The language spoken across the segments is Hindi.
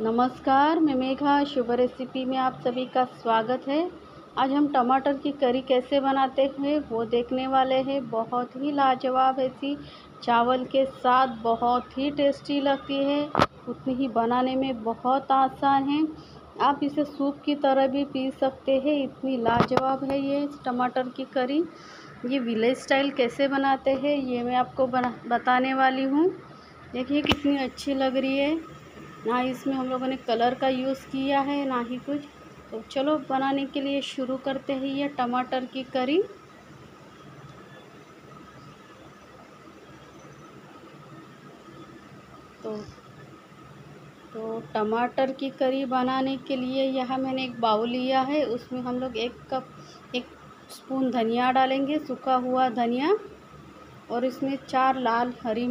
नमस्कार, मैं मेघा, शुभ रेसिपी में आप सभी का स्वागत है। आज हम टमाटर की करी कैसे बनाते हैं वो देखने वाले हैं। बहुत ही लाजवाब ऐसी चावल के साथ बहुत ही टेस्टी लगती है। उतनी ही बनाने में बहुत आसान है। आप इसे सूप की तरह भी पी सकते हैं। इतनी लाजवाब है ये टमाटर की करी। ये विलेज स्टाइल कैसे बनाते हैं, ये मैं आपको बना, बताने वाली हूँ। देखिए कितनी अच्छी लग रही है। ना इसमें हम लोगों ने कलर का यूज़ किया है, ना ही कुछ। तो चलो, बनाने के लिए शुरू करते हैं ये टमाटर की करी। तो तो टमाटर की करी बनाने के लिए यहाँ मैंने एक बाउल लिया है। उसमें हम लोग एक कप, एक स्पून धनिया डालेंगे, सूखा हुआ धनिया, और इसमें चार लाल, हरी,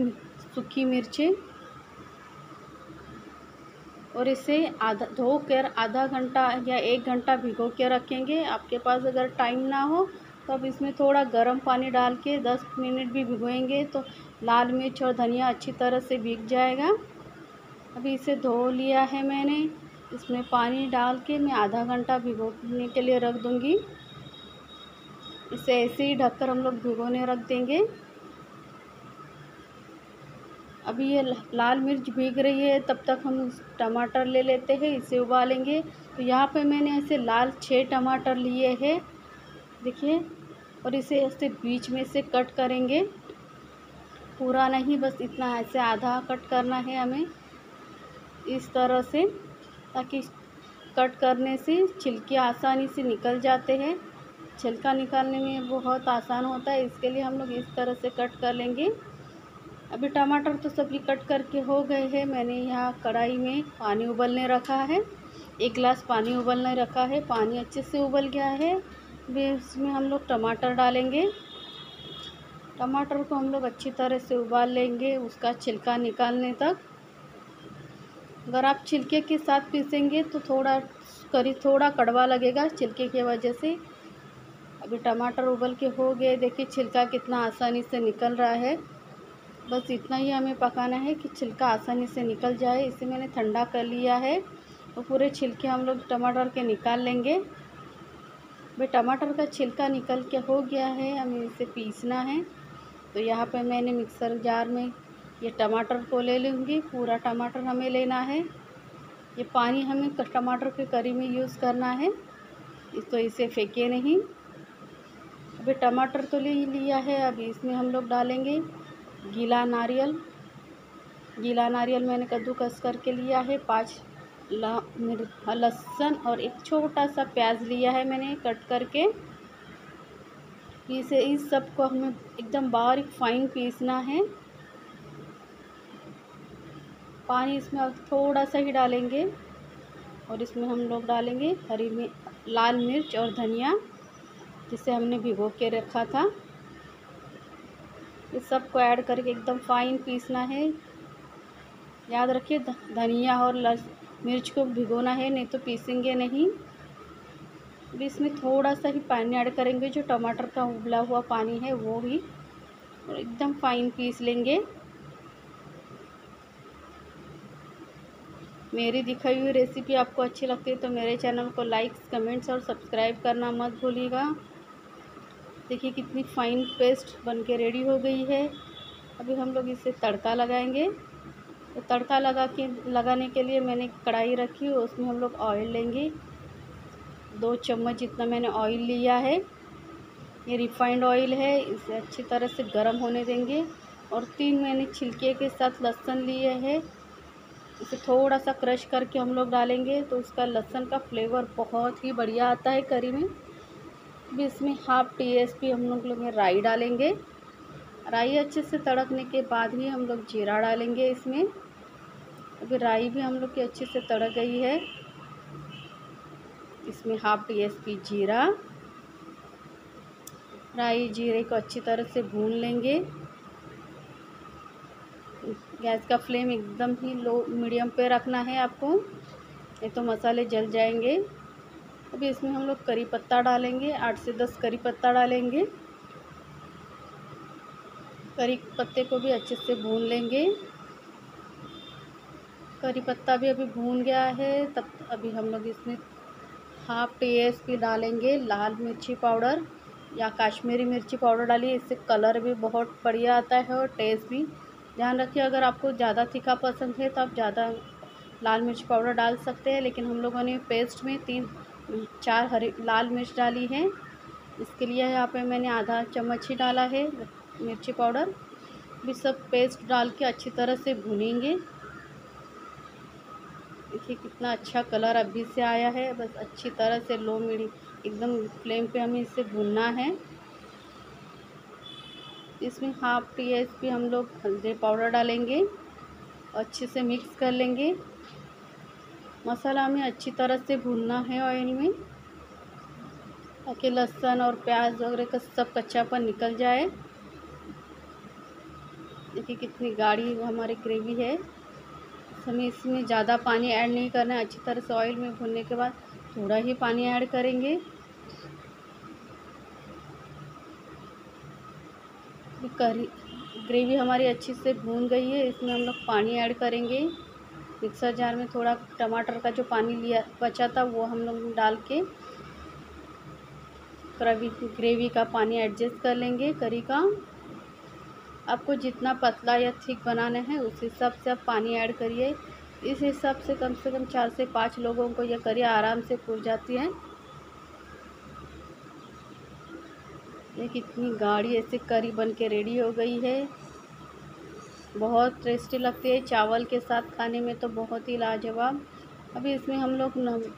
सूखी मिर्चें। और इसे आधा धो कर आधा घंटा या एक घंटा भिगो के रखेंगे। आपके पास अगर टाइम ना हो तो अब इसमें थोड़ा गर्म पानी डाल के दस मिनट भी भिगोएँगे तो लाल मिर्च और धनिया अच्छी तरह से भीग जाएगा। अभी इसे धो लिया है मैंने। इसमें पानी डाल के मैं आधा घंटा भिगोने के लिए रख दूँगी। इसे ऐसे ही ढककर हम लोग भिगोने रख देंगे। अभी ये लाल मिर्च भीग रही है, तब तक हम टमाटर ले लेते हैं, इसे उबालेंगे। तो यहाँ पे मैंने ऐसे लाल छः टमाटर लिए हैं, देखिए, और इसे ऐसे बीच में से कट करेंगे। पूरा नहीं, बस इतना ऐसे आधा कट करना है हमें, इस तरह से, ताकि कट करने से छिलके आसानी से निकल जाते हैं। छिलका निकालने में बहुत आसान होता है, इसके लिए हम लोग इस तरह से कट कर लेंगे। अभी टमाटर तो सभी कट करके हो गए हैं। मैंने यहाँ कढ़ाई में पानी उबलने रखा है। एक गिलास पानी उबलने रखा है। पानी अच्छे से उबल गया है। अभी इसमें हम लोग टमाटर डालेंगे। टमाटर को हम लोग अच्छी तरह से उबाल लेंगे उसका छिलका निकालने तक। अगर आप छिलके के साथ पीसेंगे तो थोड़ा करीब थोड़ा कड़वा लगेगा छिलके की वजह से। अभी टमाटर उबल के हो गए। देखिए छिलका कितना आसानी से निकल रहा है। बस इतना ही हमें पकाना है कि छिलका आसानी से निकल जाए। इसे मैंने ठंडा कर लिया है। तो पूरे छिलके हम लोग टमाटर के निकाल लेंगे। भाई, टमाटर का छिलका निकल के हो गया है। हमें इसे पीसना है। तो यहाँ पे मैंने मिक्सर जार में ये टमाटर को ले लूँगी। पूरा टमाटर हमें लेना है। ये पानी हमें टमाटर के करी में यूज़ करना है। इस तो इसे फेंके नहीं। अभी टमाटर तो ले लिया है। अभी इसमें हम लोग डालेंगे। गीला नारियल। गीला नारियल मैंने कद्दूकस करके लिया है, पाँच लहसुन और एक छोटा सा प्याज लिया है मैंने कट करके। इसे, इस सबको हमें एकदम बारीक फाइन पीसना है। पानी इसमें अब थोड़ा सा ही डालेंगे और इसमें हम लोग डालेंगे हरी में, लाल मिर्च और धनिया, जिसे हमने भिगो के रखा था। इस सबको ऐड करके एकदम फाइन पीसना है। याद रखिए धनिया और लस, मिर्च को भिगोना है, नहीं तो पीसेंगे नहीं। अब इसमें थोड़ा सा ही पानी ऐड करेंगे, जो टमाटर का उबला हुआ पानी है, वो भी और एकदम फाइन पीस लेंगे। मेरी दिखाई हुई रेसिपी आपको अच्छी लगती है तो मेरे चैनल को लाइक्स कमेंट्स और सब्सक्राइब करना मत भूलिएगा। देखिए कितनी फाइन पेस्ट बन के रेडी हो गई है। अभी हम लोग इसे तड़का लगाएँगे। तो तड़का लगा के, लगाने के लिए मैंने कढ़ाई रखी, उसमें हम लोग ऑयल लेंगे। दो चम्मच जितना मैंने ऑयल लिया है। ये रिफाइंड ऑयल है, इसे अच्छी तरह से गर्म होने देंगे। और तीन मैंने छिलके के साथ लहसुन लिए है। इसे थोड़ा सा क्रश करके हम लोग डालेंगे तो उसका लहसुन का फ्लेवर बहुत ही बढ़िया आता है करी में। अभी इसमें हाफ़ टी एस पी हम लोग लोग राई डालेंगे। राई अच्छे से तड़कने के बाद ही हम लोग जीरा डालेंगे इसमें। अभी राई भी हम लोग की अच्छे से तड़क गई है। इसमें हाफ़ टी एस पी जीरा। राई जीरे को अच्छी तरह से भून लेंगे। गैस का फ्लेम एकदम ही लो, मीडियम पे रखना है आपको, नहीं तो मसाले जल जाएँगे। अभी इसमें हम लोग करी पत्ता डालेंगे, आठ से दस करी पत्ता डालेंगे। करी पत्ते को भी अच्छे से भून लेंगे। करी पत्ता भी अभी भून गया है, तब अभी हम लोग इसमें हाफ़ टी एस पी डालेंगे, लाल मिर्ची पाउडर या काश्मीरी मिर्ची पाउडर डालिए, इससे कलर भी बहुत बढ़िया आता है और टेस्ट भी। ध्यान रखिए, अगर आपको ज़्यादा तीखा पसंद है तो आप ज़्यादा लाल मिर्च पाउडर डाल सकते हैं, लेकिन हम लोगों ने पेस्ट में तीन चार हरी, लाल मिर्च डाली है। इसके लिए यहाँ पे मैंने आधा चम्मच ही डाला है मिर्ची पाउडर। भी सब पेस्ट डाल के अच्छी तरह से भुनेंगे। देखिए कितना अच्छा कलर अभी से आया है। बस अच्छी तरह से लो मीडियम एकदम फ्लेम पे हमें इसे भुनना है। इसमें हाफ़ टी एस हम लोग हल्दी पाउडर डालेंगे। अच्छे से मिक्स कर लेंगे। मसाला हमें अच्छी तरह से भूनना है ऑयल में, ताकि लहसुन और प्याज वगैरह का सब कच्चापन निकल जाए। देखिए कितनी गाढ़ी हमारी ग्रेवी है। हमें इसमें ज़्यादा पानी ऐड नहीं करना है। अच्छी तरह से ऑयल में भूनने के बाद थोड़ा ही पानी ऐड करेंगे। करी ग्रेवी हमारी अच्छी से भून गई है। इसमें हम लोग पानी ऐड करेंगे। मिक्सर जार में थोड़ा टमाटर का जो पानी लिया, बचा था, वो हम लोग डाल के ग्रेवी ग्रेवी का पानी एडजस्ट कर लेंगे, करी का। आपको जितना पतला या थिक बनाना है, उस हिसाब से आप पानी ऐड करिए। इस हिसाब से कम से कम चार से पाँच लोगों को यह करी आराम से फूल जाती है। ये कितनी गाढ़ी ऐसे करी बन के रेडी हो गई है। बहुत टेस्टी लगती है। चावल के साथ खाने में तो बहुत ही लाजवाब। अभी इसमें हम लोग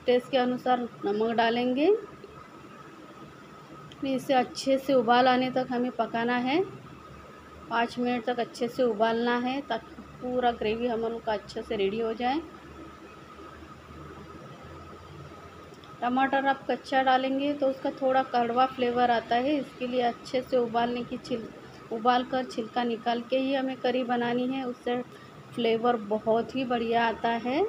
टेस्ट के अनुसार नमक डालेंगे। इसे अच्छे से उबाल आने तक हमें पकाना है। पाँच मिनट तक अच्छे से उबालना है ताकि पूरा ग्रेवी हम लोग का अच्छे से रेडी हो जाए। टमाटर आप कच्चा डालेंगे तो उसका थोड़ा कड़वा फ्लेवर आता है। इसके लिए अच्छे से उबालने की छिल उबाल कर छिलका निकाल के ही हमें करी बनानी है। उससे फ्लेवर बहुत ही बढ़िया आता है।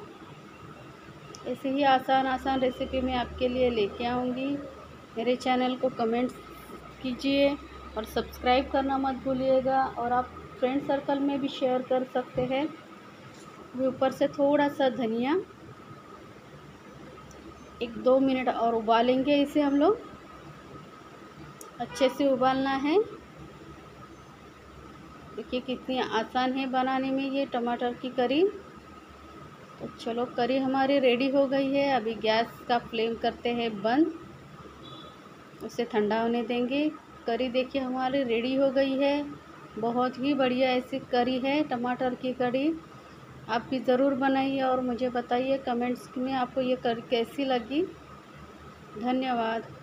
ऐसे ही आसान आसान रेसिपी मैं आपके लिए लेके आऊँगी। मेरे चैनल को कमेंट कीजिए और सब्सक्राइब करना मत भूलिएगा और आप फ्रेंड सर्कल में भी शेयर कर सकते हैं। ऊपर से थोड़ा सा धनिया एक दो मिनट और उबालेंगे इसे हम लोग। अच्छे से उबालना है। देखिए कितनी आसान है बनाने में ये टमाटर की करी। तो चलो करी हमारी रेडी हो गई है। अभी गैस का फ्लेम करते हैं बंद। उसे ठंडा होने देंगे। करी देखिए हमारी रेडी हो गई है। बहुत ही बढ़िया ऐसी करी है टमाटर की करी। आप भी ज़रूर बनाइए और मुझे बताइए कमेंट्स में आपको ये करी कैसी लगी। धन्यवाद।